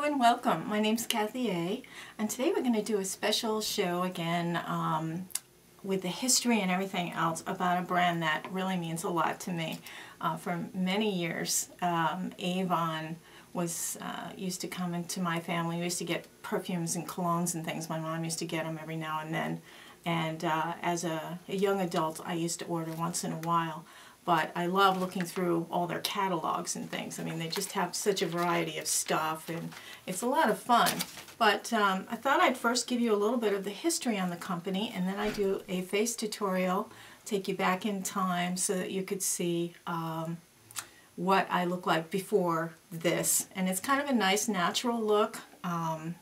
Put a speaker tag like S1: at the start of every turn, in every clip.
S1: Hello and welcome. My name's Kathy A. And today we're going to do a special show again um, with the history and everything else about a brand that really means a lot to me. Uh, for many years, um, Avon was uh, used to come into my family. We used to get perfumes and colognes and things. My mom used to get them every now and then. And uh, as a, a young adult, I used to order once in a while but I love looking through all their catalogs and things. I mean, they just have such a variety of stuff, and it's a lot of fun. But um, I thought I'd first give you a little bit of the history on the company, and then I do a face tutorial, take you back in time so that you could see um, what I look like before this. And it's kind of a nice natural look. Um,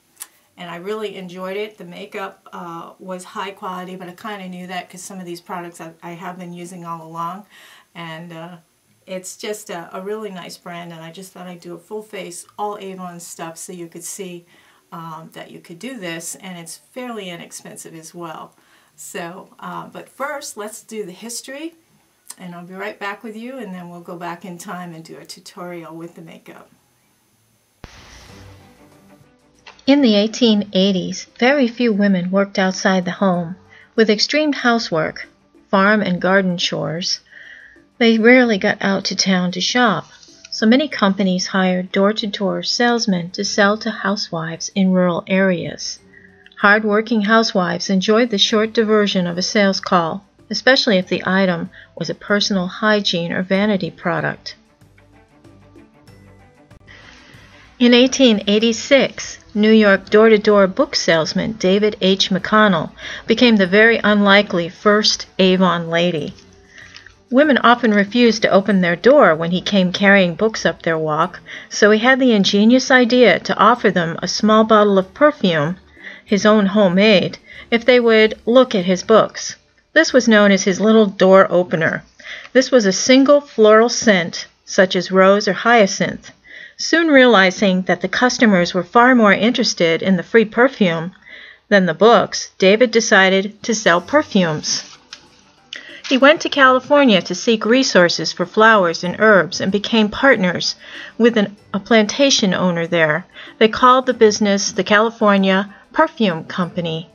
S1: and I really enjoyed it. The makeup uh, was high quality, but I kind of knew that because some of these products I, I, have been using all along and uh, it's just a, a, really nice brand and I just thought I'd do a full face all Avon stuff so you could see um, that you could do this and it's fairly inexpensive as well. So uh, but first let's do the history and I'll be right back with you and then we'll go back in time and do a tutorial with the makeup.
S2: In the 1880s very few women worked outside the home. With extreme housework farm and garden chores they rarely got out to town to shop, so many companies hired door-to-door salesmen to sell to housewives in rural areas. Hard-working housewives enjoyed the short diversion of a sales call, especially if the item was a personal hygiene or vanity product. In 1886, New York door-to-door book salesman David H. McConnell became the very unlikely first Avon lady. Women often refused to open their door when he came carrying books up their walk, so he had the ingenious idea to offer them a small bottle of perfume, his own homemade, if they would look at his books. This was known as his little door opener. This was a single floral scent, such as rose or hyacinth. Soon realizing that the customers were far more interested in the free perfume than the books, David decided to sell perfumes. He went to California to seek resources for flowers and herbs and became partners with an, a plantation owner there. They called the business the California Perfume Company.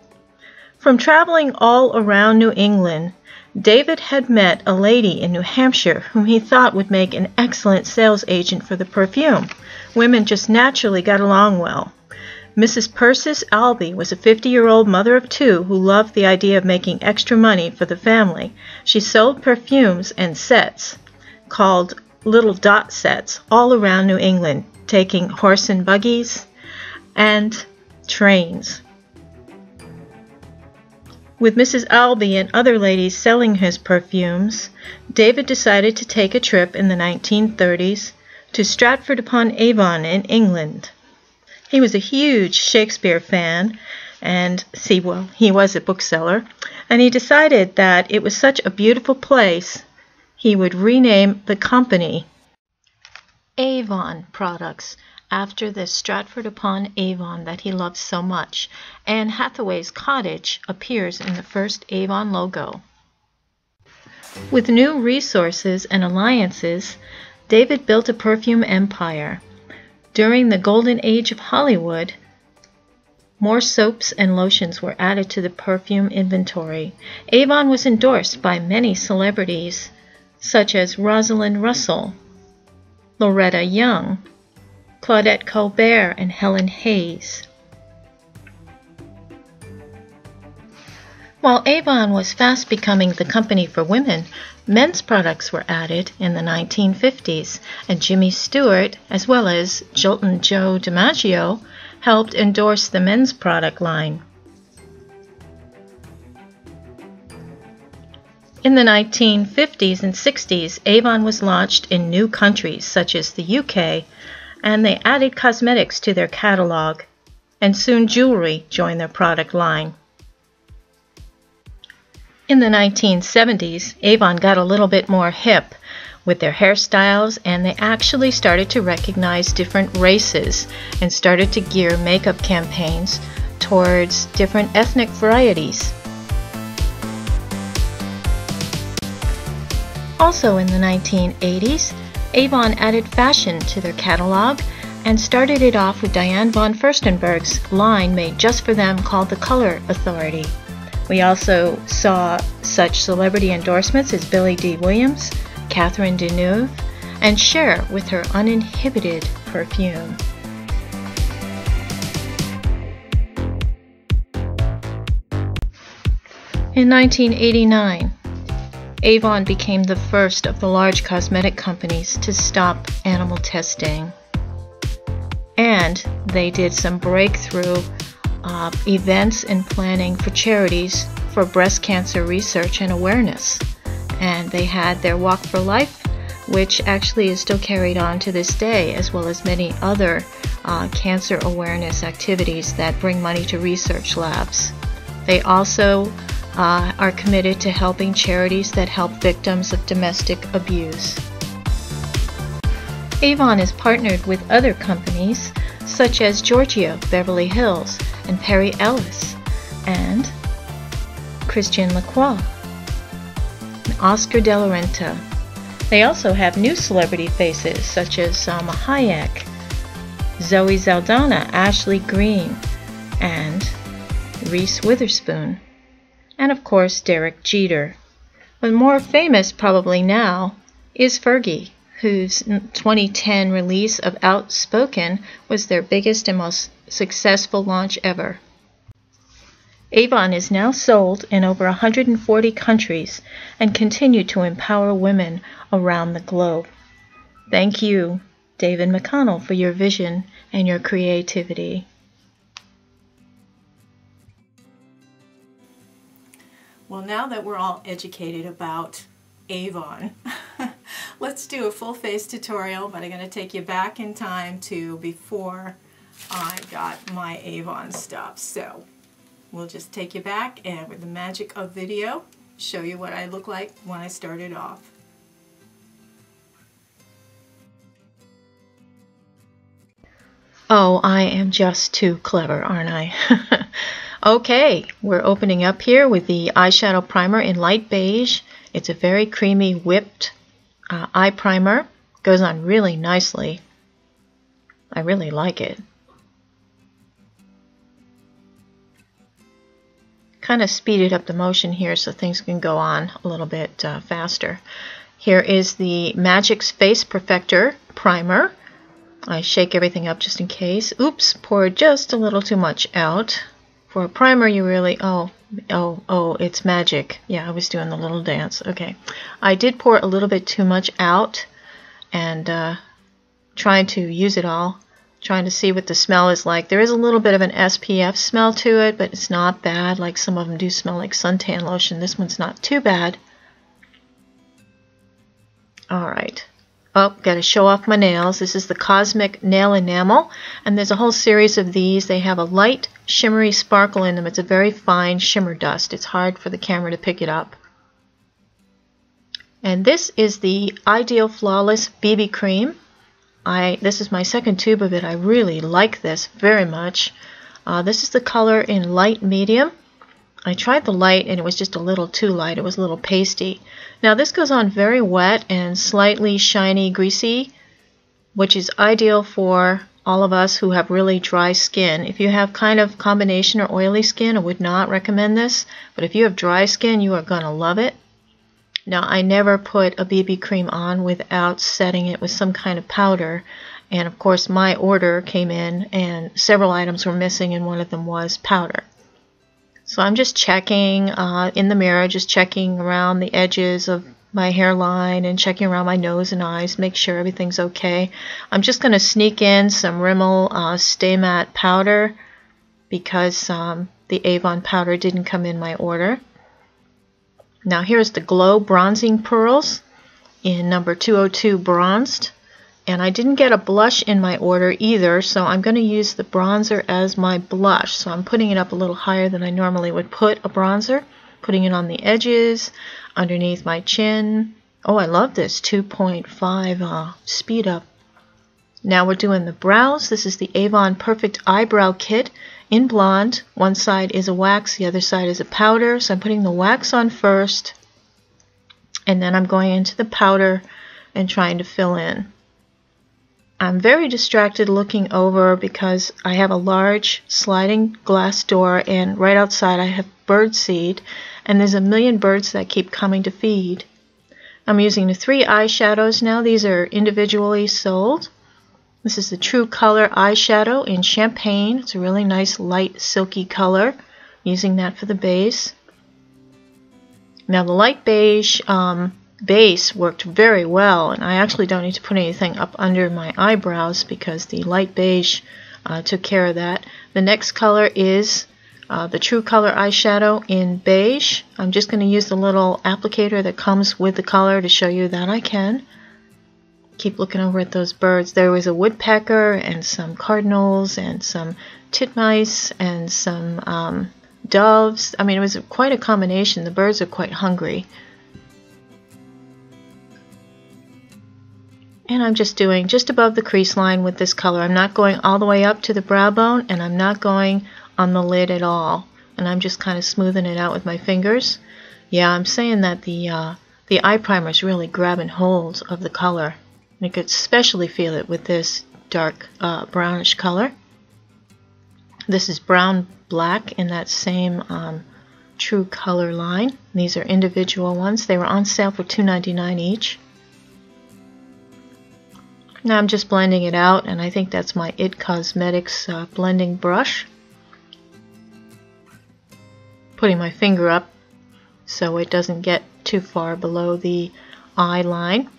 S2: From traveling all around New England, David had met a lady in New Hampshire whom he thought would make an excellent sales agent for the perfume. Women just naturally got along well. Mrs. Persis Albee was a 50 year old mother of two who loved the idea of making extra money for the family. She sold perfumes and sets called little dot sets all around New England, taking horse and buggies and trains. With Mrs. Albee and other ladies selling his perfumes, David decided to take a trip in the 1930s to Stratford upon Avon in England. He was a huge Shakespeare fan, and see, well, he was a bookseller, and he decided that it was such a beautiful place he would rename the company Avon Products after the Stratford upon Avon that he loved so much. Anne Hathaway's cottage appears in the first Avon logo. With new resources and alliances, David built a perfume empire. During the golden age of Hollywood, more soaps and lotions were added to the perfume inventory. Avon was endorsed by many celebrities, such as Rosalind Russell, Loretta Young, Claudette Colbert, and Helen Hayes. While Avon was fast becoming the company for women, men's products were added in the 1950s, and Jimmy Stewart, as well as Joltin' Joe DiMaggio, helped endorse the men's product line. In the 1950s and 60s, Avon was launched in new countries such as the UK, and they added cosmetics to their catalog, and soon jewelry joined their product line. In the 1970s, Avon got a little bit more hip with their hairstyles and they actually started to recognize different races and started to gear makeup campaigns towards different ethnic varieties. Also in the 1980s, Avon added fashion to their catalog and started it off with Diane von Furstenberg's line made just for them called The Color Authority. We also saw such celebrity endorsements as Billy Dee Williams, Catherine Deneuve, and Cher with her uninhibited perfume. In 1989, Avon became the first of the large cosmetic companies to stop animal testing. And they did some breakthrough uh, events and planning for charities for breast cancer research and awareness. And they had their Walk for Life, which actually is still carried on to this day, as well as many other uh, cancer awareness activities that bring money to research labs. They also uh, are committed to helping charities that help victims of domestic abuse. Avon is partnered with other companies such as Giorgio Beverly Hills and Perry Ellis and Christian Lacroix and Oscar de la Renta. They also have new celebrity faces such as Salma Hayek, Zoe Saldana, Ashley Greene, and Reese Witherspoon and of course Derek Jeter. But more famous probably now is Fergie, whose 2010 release of Outspoken was their biggest and most successful launch ever. Avon is now sold in over 140 countries and continue to empower women around the globe. Thank you, David McConnell, for your vision and your creativity.
S1: Well, now that we're all educated about Avon, let's do a full face tutorial, but I'm going to take you back in time to before I got my Avon stuff. So we'll just take you back and with the magic of video, show you what I look like when I started off.
S2: Oh, I am just too clever, aren't I? Okay, we're opening up here with the eyeshadow primer in light beige. It's a very creamy whipped uh, eye primer. Goes on really nicely. I really like it. Kind of speeded up the motion here so things can go on a little bit uh, faster. Here is the Magix Face Perfector Primer. I shake everything up just in case. Oops, poured just a little too much out. For a primer, you really, oh, oh, oh, it's magic. Yeah, I was doing the little dance. Okay. I did pour a little bit too much out and uh, trying to use it all, trying to see what the smell is like. There is a little bit of an SPF smell to it, but it's not bad. Like some of them do smell like suntan lotion. This one's not too bad. All right. Oh, got to show off my nails. This is the Cosmic Nail Enamel, and there's a whole series of these. They have a light shimmery sparkle in them. It's a very fine shimmer dust. It's hard for the camera to pick it up. And this is the Ideal Flawless BB Cream. I This is my second tube of it. I really like this very much. Uh, this is the color in light medium. I tried the light and it was just a little too light. It was a little pasty. Now this goes on very wet and slightly shiny, greasy, which is ideal for all of us who have really dry skin. If you have kind of combination or oily skin, I would not recommend this. But if you have dry skin, you are going to love it. Now I never put a BB cream on without setting it with some kind of powder. And of course my order came in and several items were missing and one of them was powder. So I'm just checking uh, in the mirror, just checking around the edges of my hairline and checking around my nose and eyes, make sure everything's okay. I'm just going to sneak in some Rimmel uh, Stay Matte powder because um, the Avon powder didn't come in my order. Now here's the Glow Bronzing Pearls in number 202 Bronzed. And I didn't get a blush in my order either, so I'm going to use the bronzer as my blush. So I'm putting it up a little higher than I normally would put a bronzer, putting it on the edges, underneath my chin. Oh, I love this 2.5 uh, speed up. Now we're doing the brows. This is the Avon Perfect Eyebrow Kit in blonde. One side is a wax, the other side is a powder. So I'm putting the wax on first, and then I'm going into the powder and trying to fill in. I'm very distracted looking over because I have a large sliding glass door and right outside I have bird seed and there's a million birds that keep coming to feed. I'm using the three eyeshadows now. These are individually sold. This is the True Color eyeshadow in Champagne. It's a really nice light silky color. using that for the base. Now the light beige um, base worked very well and I actually don't need to put anything up under my eyebrows because the light beige uh, took care of that. The next color is uh, the True Color eyeshadow in beige. I'm just going to use the little applicator that comes with the color to show you that I can. Keep looking over at those birds. There was a woodpecker and some cardinals and some titmice and some um, doves. I mean, it was quite a combination. The birds are quite hungry. And I'm just doing just above the crease line with this color. I'm not going all the way up to the brow bone and I'm not going on the lid at all. And I'm just kind of smoothing it out with my fingers. Yeah, I'm saying that the uh, the eye primer is really grabbing hold of the color. You could especially feel it with this dark uh, brownish color. This is brown black in that same um, true color line. These are individual ones. They were on sale for $2.99 each. Now I'm just blending it out and I think that's my IT Cosmetics uh, blending brush putting my finger up so it doesn't get too far below the eye line.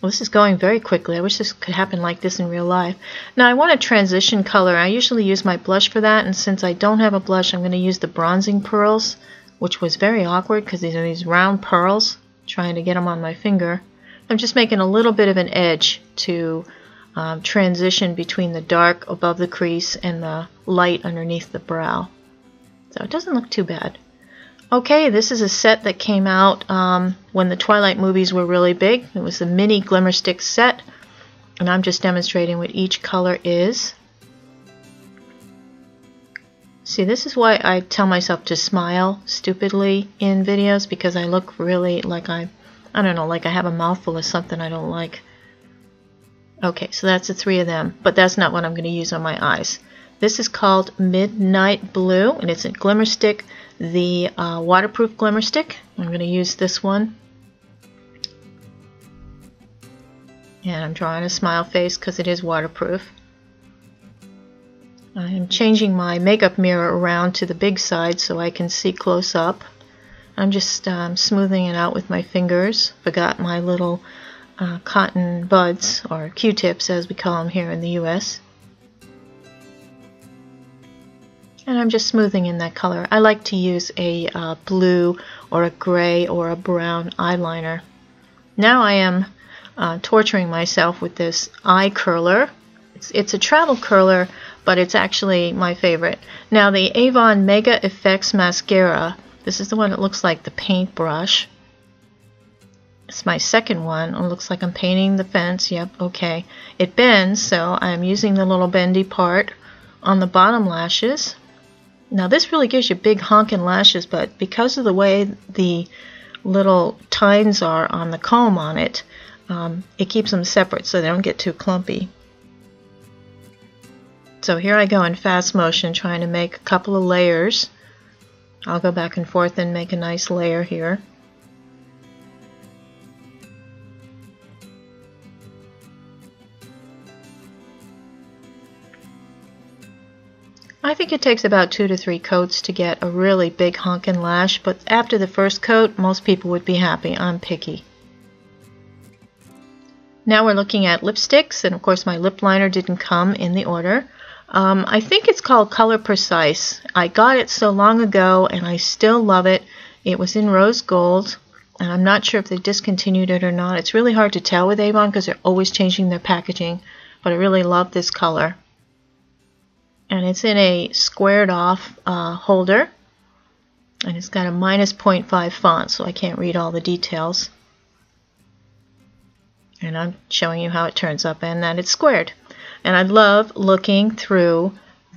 S2: Well, this is going very quickly. I wish this could happen like this in real life. Now I want a transition color. I usually use my blush for that and since I don't have a blush I'm going to use the bronzing pearls which was very awkward because these are these round pearls trying to get them on my finger. I'm just making a little bit of an edge to um, transition between the dark above the crease and the light underneath the brow. So it doesn't look too bad. Okay, this is a set that came out um, when the Twilight movies were really big. It was the mini Glimmer Stick set. And I'm just demonstrating what each color is. See, this is why I tell myself to smile stupidly in videos because I look really like I, I don't know, like I have a mouthful of something I don't like. Okay, so that's the three of them, but that's not what I'm going to use on my eyes. This is called Midnight Blue, and it's a glimmer stick, the uh, waterproof glimmer stick. I'm going to use this one. And I'm drawing a smile face because it is waterproof. I am changing my makeup mirror around to the big side so I can see close up. I'm just um, smoothing it out with my fingers. Forgot my little uh, cotton buds, or Q-tips as we call them here in the U.S. and I'm just smoothing in that color. I like to use a uh, blue or a gray or a brown eyeliner. Now I am uh, torturing myself with this eye curler. It's, it's a travel curler, but it's actually my favorite. Now the Avon Mega Effects Mascara, this is the one that looks like the paintbrush. It's my second one. It looks like I'm painting the fence. Yep, okay. It bends, so I'm using the little bendy part on the bottom lashes. Now this really gives you big honking lashes, but because of the way the little tines are on the comb on it, um, it keeps them separate so they don't get too clumpy. So here I go in fast motion trying to make a couple of layers. I'll go back and forth and make a nice layer here. I think it takes about two to three coats to get a really big honkin' lash, but after the first coat, most people would be happy. I'm picky. Now we're looking at lipsticks, and of course my lip liner didn't come in the order. Um, I think it's called Color Precise. I got it so long ago, and I still love it. It was in rose gold, and I'm not sure if they discontinued it or not. It's really hard to tell with Avon because they're always changing their packaging, but I really love this color and it's in a squared off uh, holder and it's got a minus 0.5 font so I can't read all the details and I'm showing you how it turns up and that it's squared and I love looking through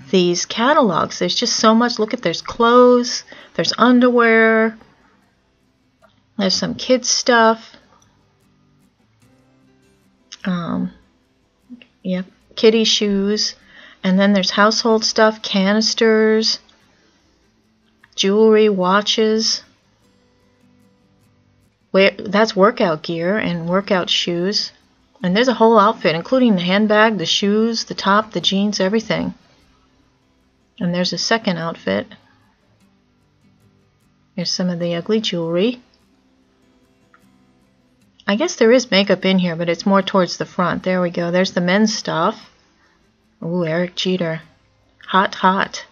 S2: these catalogs there's just so much look at there's clothes there's underwear there's some kids stuff um, Yep, kitty shoes. And then there's household stuff, canisters, jewelry, watches. Where, that's workout gear and workout shoes. And there's a whole outfit, including the handbag, the shoes, the top, the jeans, everything. And there's a second outfit. Here's some of the ugly jewelry. I guess there is makeup in here, but it's more towards the front. There we go. There's the men's stuff. Ooh, Derek Jeter. Hot, hot.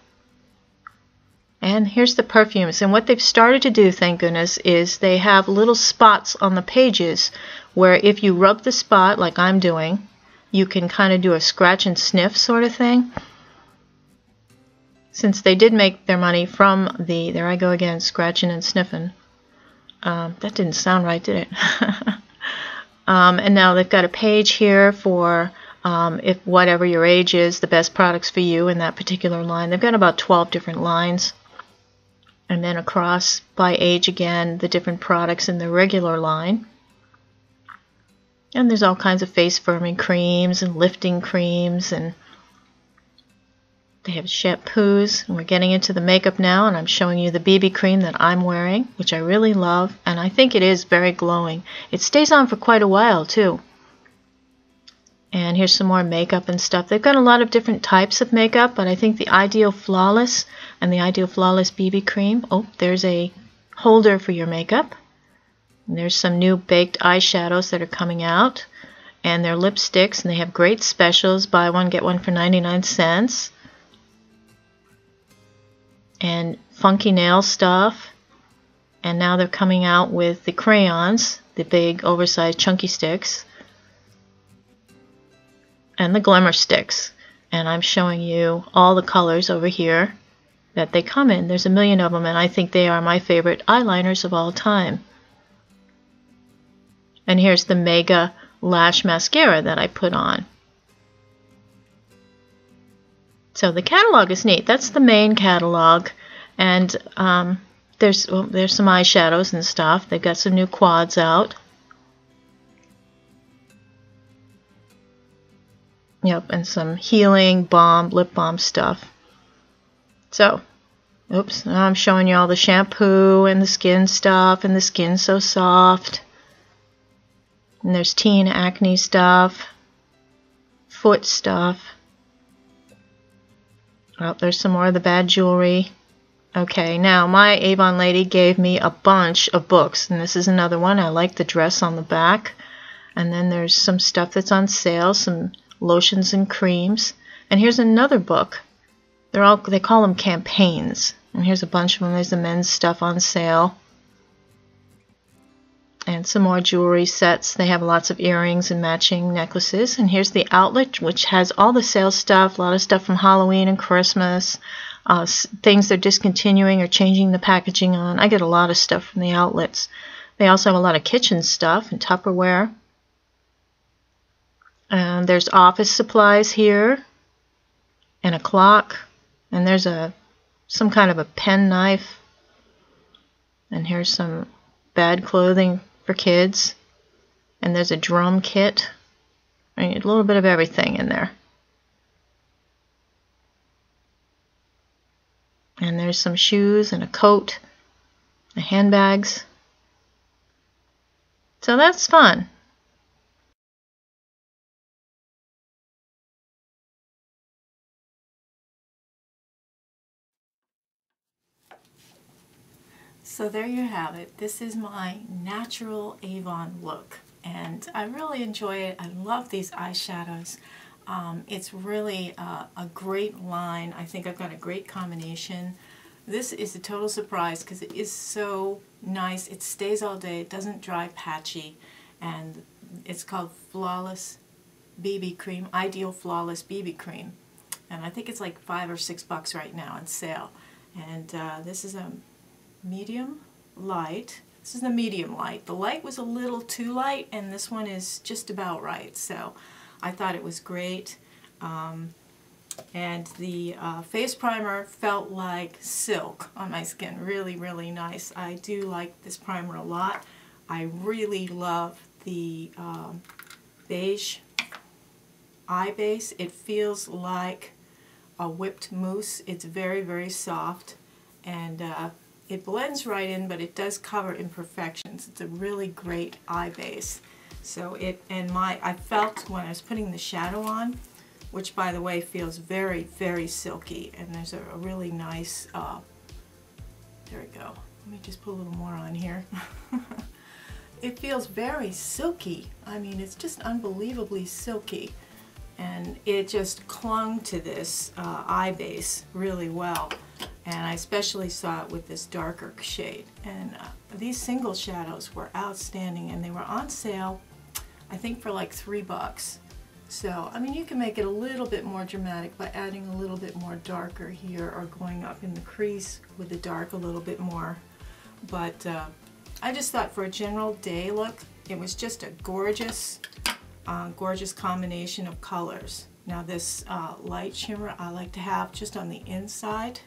S2: And here's the perfumes. And what they've started to do, thank goodness, is they have little spots on the pages where if you rub the spot, like I'm doing, you can kind of do a scratch and sniff sort of thing. Since they did make their money from the, there I go again, scratching and sniffing. Um, that didn't sound right, did it? um, and now they've got a page here for um, if whatever your age is, the best products for you in that particular line. They've got about 12 different lines and then across by age again the different products in the regular line. And there's all kinds of face firming creams and lifting creams and they have shampoos and we're getting into the makeup now and I'm showing you the BB cream that I'm wearing which I really love and I think it is very glowing. It stays on for quite a while too. And here's some more makeup and stuff. They've got a lot of different types of makeup, but I think the Ideal Flawless and the Ideal Flawless BB Cream. Oh, there's a holder for your makeup. And there's some new baked eyeshadows that are coming out. And they're lipsticks, and they have great specials. Buy one, get one for 99 cents. And funky nail stuff. And now they're coming out with the crayons, the big oversized chunky sticks and the glimmer sticks and I'm showing you all the colors over here that they come in. There's a million of them and I think they are my favorite eyeliners of all time. And here's the Mega Lash Mascara that I put on. So the catalog is neat. That's the main catalog and um, there's well, there's some eyeshadows and stuff. They've got some new quads out. Yep, and some healing balm, lip balm stuff. So, oops, I'm showing you all the shampoo and the skin stuff and the skin so soft. And there's teen acne stuff, foot stuff. Oh, there's some more of the bad jewelry. Okay, now my Avon lady gave me a bunch of books, and this is another one. I like the dress on the back. And then there's some stuff that's on sale, some lotions and creams. And here's another book. They're all they call them campaigns. And here's a bunch of them. There's the men's stuff on sale. And some more jewelry sets. They have lots of earrings and matching necklaces. And here's the outlet, which has all the sales stuff, a lot of stuff from Halloween and Christmas, uh, things they're discontinuing or changing the packaging on. I get a lot of stuff from the outlets. They also have a lot of kitchen stuff and Tupperware. And there's office supplies here and a clock and there's a some kind of a pen knife and here's some bad clothing for kids and there's a drum kit. I mean, a little bit of everything in there. And there's some shoes and a coat and handbags. So that's fun
S1: So there you have it. This is my natural Avon look and I really enjoy it. I love these eyeshadows. Um, it's really uh, a great line. I think I've got a great combination. This is a total surprise because it is so nice. It stays all day. It doesn't dry patchy and it's called Flawless BB Cream, Ideal Flawless BB Cream. And I think it's like five or six bucks right now on sale. And uh, this is a medium light. This is the medium light. The light was a little too light and this one is just about right. So I thought it was great. Um, and the uh, face primer felt like silk on my skin. Really, really nice. I do like this primer a lot. I really love the um, beige eye base. It feels like a whipped mousse. It's very, very soft and uh, it blends right in, but it does cover imperfections. It's a really great eye base. So it, and my, I felt when I was putting the shadow on, which by the way feels very, very silky, and there's a, a really nice, uh, there we go. Let me just put a little more on here. it feels very silky. I mean, it's just unbelievably silky. And it just clung to this uh, eye base really well and I especially saw it with this darker shade. And uh, these single shadows were outstanding and they were on sale, I think for like three bucks. So, I mean, you can make it a little bit more dramatic by adding a little bit more darker here or going up in the crease with the dark a little bit more. But uh, I just thought for a general day look, it was just a gorgeous, uh, gorgeous combination of colors. Now this uh, light shimmer I like to have just on the inside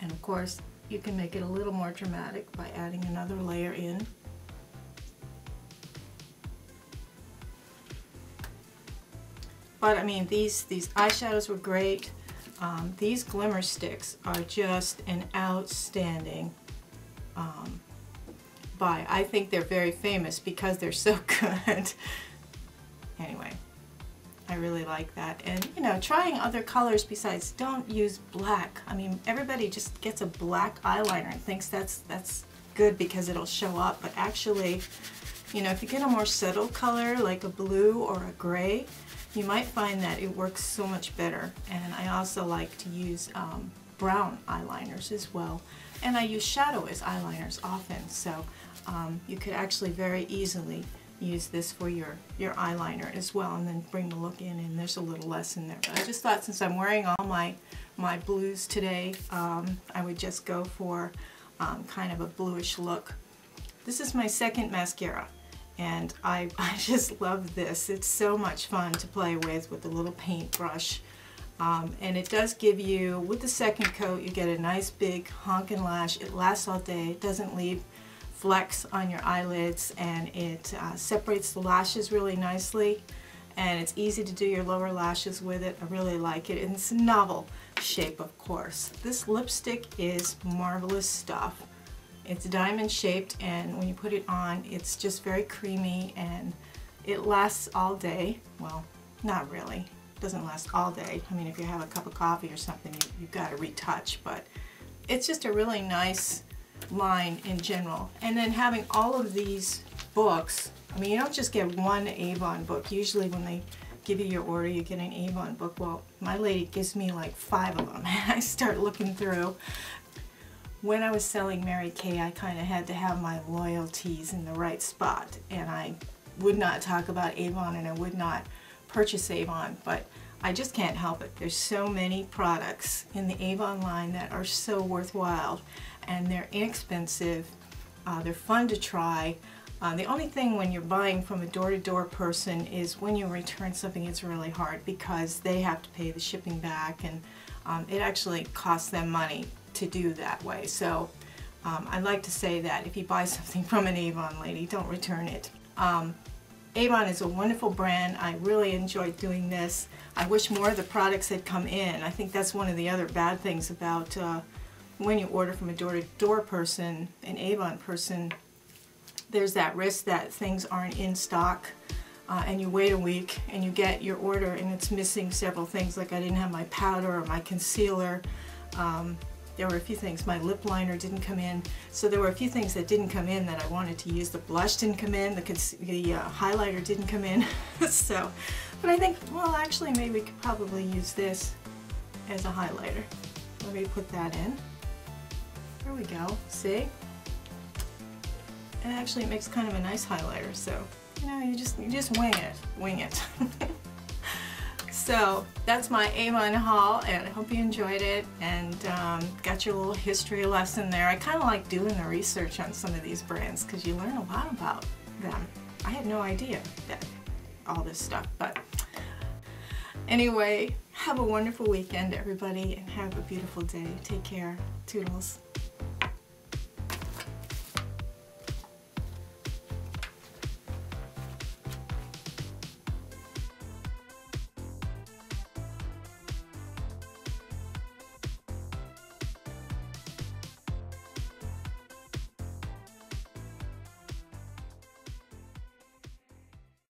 S1: and of course, you can make it a little more dramatic by adding another layer in. But I mean, these, these eyeshadows were great. Um, these glimmer sticks are just an outstanding um, buy. I think they're very famous because they're so good. anyway, I really like that. And, you know, trying other colors besides, don't use black. I mean, everybody just gets a black eyeliner and thinks that's, that's good because it'll show up. But actually, you know, if you get a more subtle color like a blue or a gray, you might find that it works so much better. And I also like to use um, brown eyeliners as well. And I use shadow as eyeliners often, so um, you could actually very easily use this for your, your eyeliner as well and then bring the look in and there's a little less in there. But I just thought since I'm wearing all my, my blues today, um, I would just go for um, kind of a bluish look. This is my second mascara and I, I just love this. It's so much fun to play with with a little paintbrush. Um, and it does give you, with the second coat, you get a nice big honking lash. It lasts all day. It doesn't leave flecks on your eyelids and it uh, separates the lashes really nicely and it's easy to do your lower lashes with it. I really like it. And it's a novel shape, of course. This lipstick is marvelous stuff. It's diamond shaped and when you put it on, it's just very creamy and it lasts all day. Well, not really. It doesn't last all day. I mean, if you have a cup of coffee or something, you, you've got to retouch, but it's just a really nice line in general. And then having all of these books, I mean, you don't just get one Avon book. Usually when they give you your order, you get an Avon book. Well, my lady gives me like five of them. And I start looking through. When I was selling Mary Kay, I kind of had to have my loyalties in the right spot. And I would not talk about Avon and I would not purchase Avon. But I just can't help it. There's so many products in the Avon line that are so worthwhile and they're inexpensive. Uh, they're fun to try. Uh, the only thing when you're buying from a door-to-door -door person is when you return something it's really hard because they have to pay the shipping back and um, it actually costs them money to do that way. So um, I'd like to say that if you buy something from an Avon lady, don't return it. Um, Avon is a wonderful brand. I really enjoyed doing this. I wish more of the products had come in. I think that's one of the other bad things about uh, when you order from a door-to-door -door person, an Avon person, there's that risk that things aren't in stock uh, and you wait a week and you get your order and it's missing several things like I didn't have my powder or my concealer. Um, there were a few things. My lip liner didn't come in. So there were a few things that didn't come in that I wanted to use. The blush didn't come in. The, the uh, highlighter didn't come in. so, but I think, well, actually maybe we could probably use this as a highlighter. Let me put that in. There we go, see? And actually it makes kind of a nice highlighter, so, you know, you just, you just wing it, wing it. so, that's my Avon haul, and I hope you enjoyed it, and um, got your little history lesson there. I kind of like doing the research on some of these brands, because you learn a lot about them. I had no idea that all this stuff, but anyway, have a wonderful weekend, everybody, and have a beautiful day. Take care. Toodles.